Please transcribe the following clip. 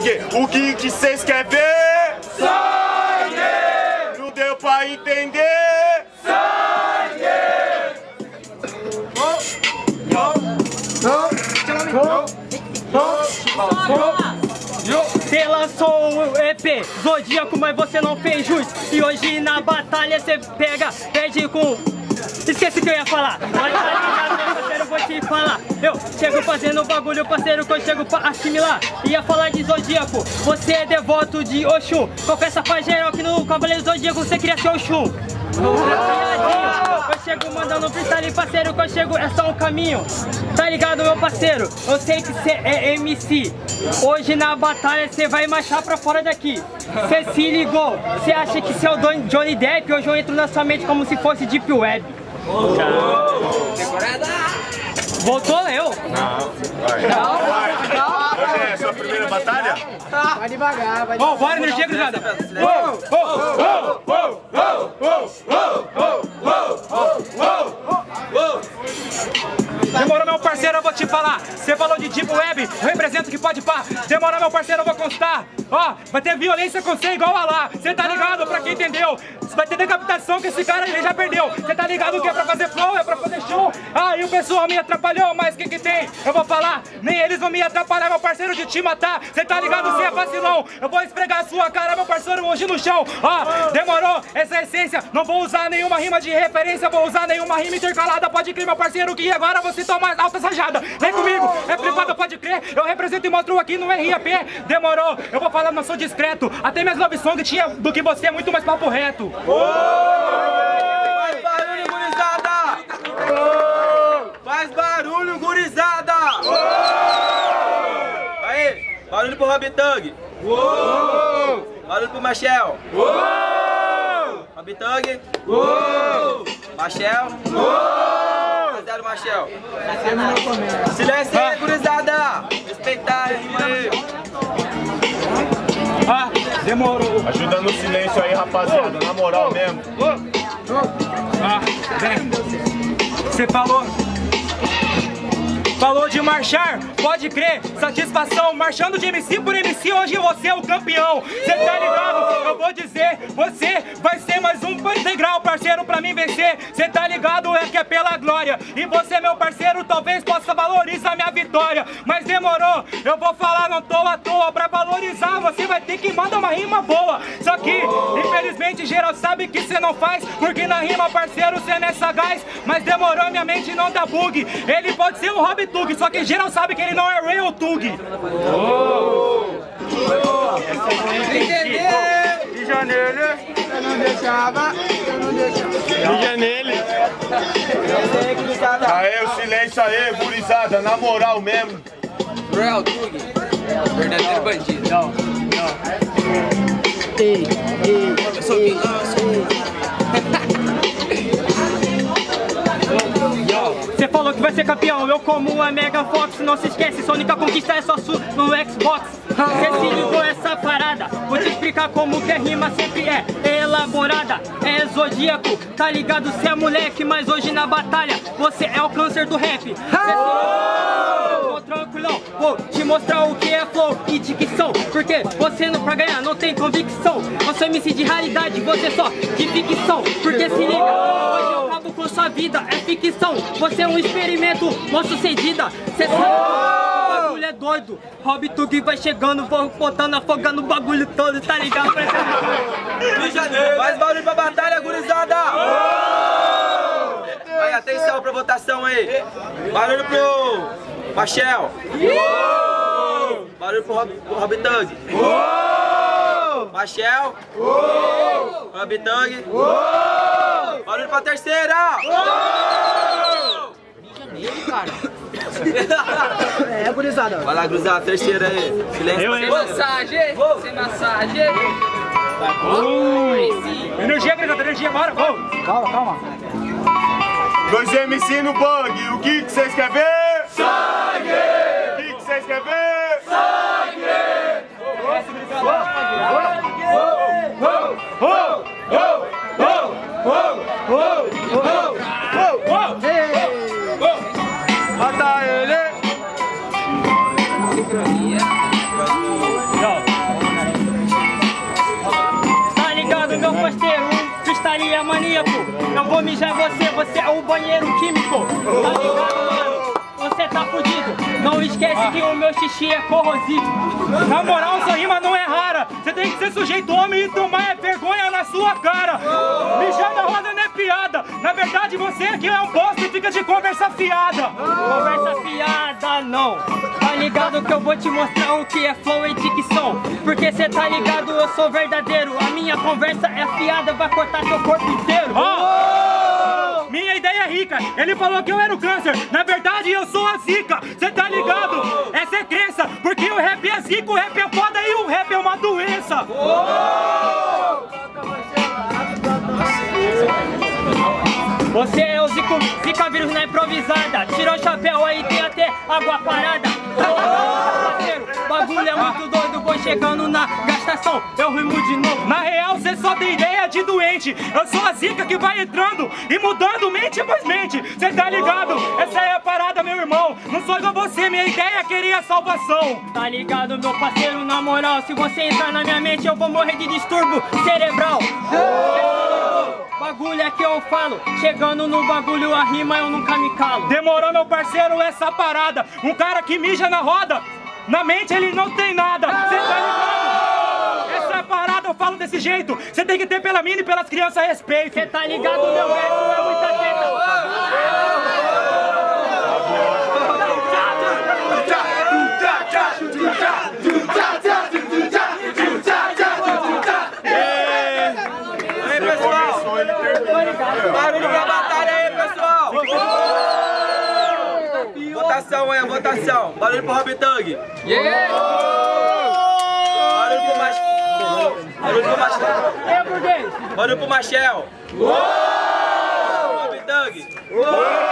sangue. O que que vocês querem ver? Sangue! Não deu pra entender? Sangue! Você lançou o EP Zodíaco, mas você não fez jus. E hoje na batalha você pega, perde com. Esqueci o que eu ia falar. Olha, tá parceiro, vou te falar. Eu chego fazendo bagulho, parceiro, que eu chego pra assimilar. Ia falar de Zodíaco, você é devoto de Oxum. Confessa pra geral que no Cavaleiro Zodíaco você queria ser Oxum. Eu chego mandando freestyle, parceiro, que eu chego é só um caminho. Tá ligado, meu parceiro? Eu sei que cê é MC. Hoje na batalha cê vai marchar pra fora daqui. Cê se ligou? Cê acha que cê é o Johnny Depp? Hoje eu entro na sua mente como se fosse Deep Web. Voltou eu? Hoje é a sua primeira batalha? Ó, bora, energia cruzada. Demorou, meu parceiro, eu vou te falar. Você falou de Deep Web, eu represento que pode pá. Demorou, meu parceiro, eu vou constar. Ó, vai ter violência com você igual a lá. Você tá ligado, pra quem entendeu? Vai ter decapitação que esse cara ele já perdeu. Você tá ligado que é pra fazer flow, é pra fazer show. Aí o pessoal me atrapalhou, mas o que que tem? Eu vou falar, nem eles vão me atrapalhar, meu parceiro, de te matar. Você tá ligado, você é vacilão. Eu vou esfregar a sua cara, meu parceiro, hoje no chão. Ó, demorou, essa é essência. Não vou usar nenhuma rima de referência, vou usar nenhuma rima intercalada. Pode crer, meu parceiro, que agora você toma alta sajada. Vem comigo, é privado, pode crer. Eu represento e mostro aqui no RAP. Demorou, eu vou falar, não sou discreto. Até minhas love song tinha do que você, muito mais papo reto. Faz barulho, gurizada! Faz barulho, gurizada! Aí, barulho pro Rob Tug! Barulho pro Machel! Rob Tug! Machel! Rapaziada, Machel! Silêncio gurizada! Respeitar mano! Ah, demorou. Ajuda no silêncio aí, rapaziada, na moral mesmo. Ah, vem. Você falou. Falou de marchar, pode crer, satisfação, marchando de MC por MC, hoje você é o campeão. Cê tá ligado? Eu vou dizer, você vai ser mais um integral, parceiro, pra mim vencer. Cê tá ligado? É que é pela glória. E você, meu parceiro, talvez possa valorizar minha vitória. Mas demorou, eu vou falar, não tô à toa. Pra valorizar, você vai ter que mandar uma rima boa. Só que, infelizmente, geral sabe que cê não faz. Porque na rima, parceiro, cê não é sagaz. Mas demorou, minha mente não dá bug. Ele pode ser um Rob Tug, só que geral sabe que ele não é Real Tug. E janeiro? Mija nele. aí, gurizada! Aê, o silêncio aí, gurizada, na moral mesmo. Royal Tug, verdadeiro bandido. Eu sou vilão, eu sou vai ser campeão, eu como a Mega Fox, não se esquece, sua única conquista é só su no Xbox. Você se ligou essa parada, vou te explicar como que a rima sempre é elaborada, é zodíaco, tá ligado? Você é moleque, mas hoje na batalha você é o câncer do rap. Cê vou te mostrar o que é flow e dicção, porque você não pra ganhar não tem convicção. Eu sou MC de raridade, você só de ficção, porque se liga, hoje eu acabo com sua vida, é ficção. Você é um experimento mal sucedida. Cê sabe o bagulho é doido. Rob Tug vai chegando, vou botando, afogando o bagulho todo, tá ligado? Faz barulho pra batalha, gurizada! Aí, atenção pra votação aí. Barulho pro Machel. Barulho pro Rob, pro Rob Tug. Machel. Rob Tug. Barulho pra terceira. É, gurizada. Vai lá, gurizada, terceira aí. Silêncio. Sem massagem, sem massagem. Sim. Energia, gritando, energia, bora, vamos! Calma, calma. Dois MC no bug, o que que vocês querem ver? Sangue! Mata ele! Tá ligado, meu posteiro? Pistaria maníaco. Não vou mijar você, você é o banheiro químico. Tá ligado, mano? Você tá fudido. Não esquece que o meu xixi é corrosivo. Na moral, sua rima não é rara. Você tem que ser sujeito homem e tomar vergonha na sua cara. Mijar na roda não é piada. Na verdade, você aqui é um bosta de conversa fiada. Conversa fiada, não. Tá ligado que eu vou te mostrar o que é flow e dicção. Porque cê tá ligado, eu sou verdadeiro. A minha conversa é fiada, vai cortar seu corpo inteiro. Ó, minha ideia é rica. Ele falou que eu era o câncer. Na verdade, eu sou a zica. Cê tá ligado? Essa é crença. Porque o rap é zica, o rap é foda e o rap é uma doença. Você é o Zico, fica vírus na improvisada. Tira o chapéu aí, tem até água parada. Parceiro, bagulho é muito doido, vou chegando na gastação. Eu rimo de novo. Na real, cê só tem ideia de doente. Eu sou a zica que vai entrando e mudando mente após mente. Cê tá ligado? Essa é a parada, meu irmão. Não sou igual você, minha ideia queria salvação. Tá ligado, meu parceiro, na moral. Se você entrar na minha mente, eu vou morrer de distúrbio cerebral. Bagulho é que eu falo. Chegando no bagulho, a rima eu nunca me calo. Demorou, meu parceiro, essa parada. Um cara que mija na roda, na mente ele não tem nada. Cê tá ligado? Essa parada, eu falo desse jeito. Você tem que ter pela mina e pelas crianças respeito. Cê tá ligado, meu verso ganha votação. Barulho pro Rob Tang. Yeah! Barulho pro Mach... Barulho pro Machel. Barulho pro Machel. Rob Tang.